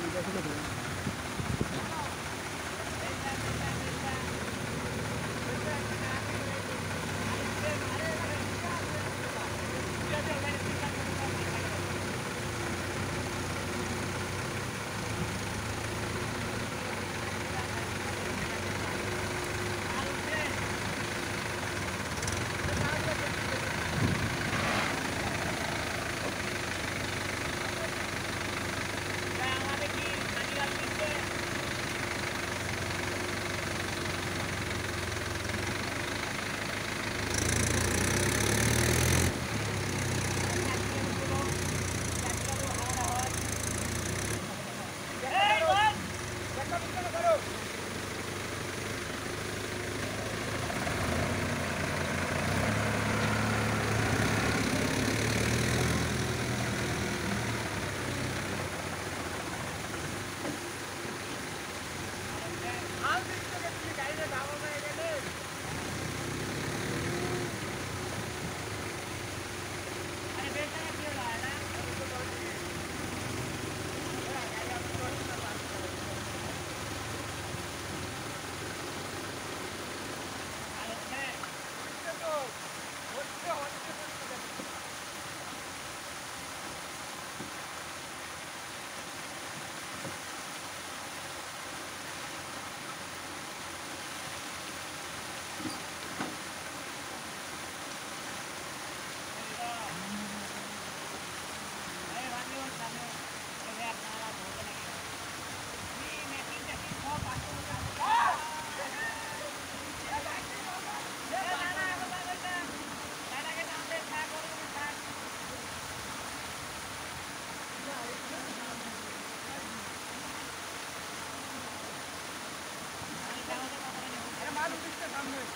Na? Kahit Come here.